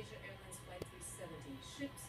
Asia Malaysia Airlines Flight 370. Ships